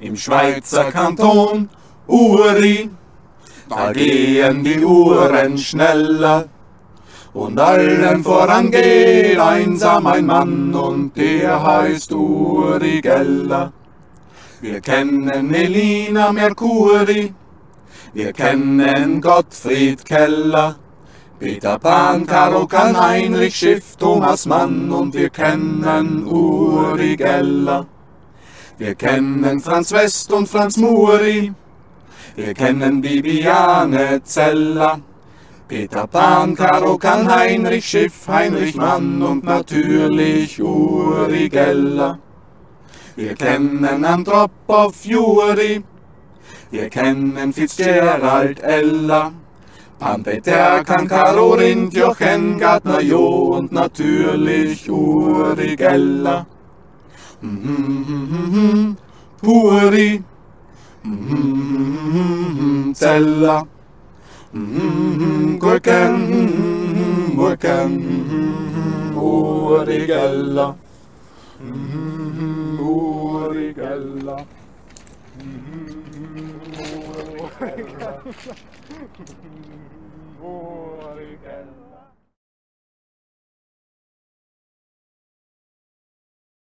Im Schweizer Kanton Uri, da gehen die Uhren schneller. Und allen voran geht einsam ein Mann und der heißt Uri Geller. Wir kennen Elina Mercuri, wir kennen Gottfried Keller, Peter Pan, Karo Kahn, Heinrich Schiff, Thomas Mann und wir kennen Uri Geller. Wir kennen Franz West und Franz Muri, wir kennen Bibiane Zeller, Peter Pan, Karo Kahn, Heinrich Schiff, Heinrich Mann und natürlich Uri Geller. Wir kennen Antropov Juri, wir kennen Fitzgerald Ella, Pampeter, Kankaro, Rind, Jochen, Gartner, Jo und natürlich Uri Geller. Puri, Zeller, Gurken, Gurken, Uri Geller. Uri Geller. Uri Geller.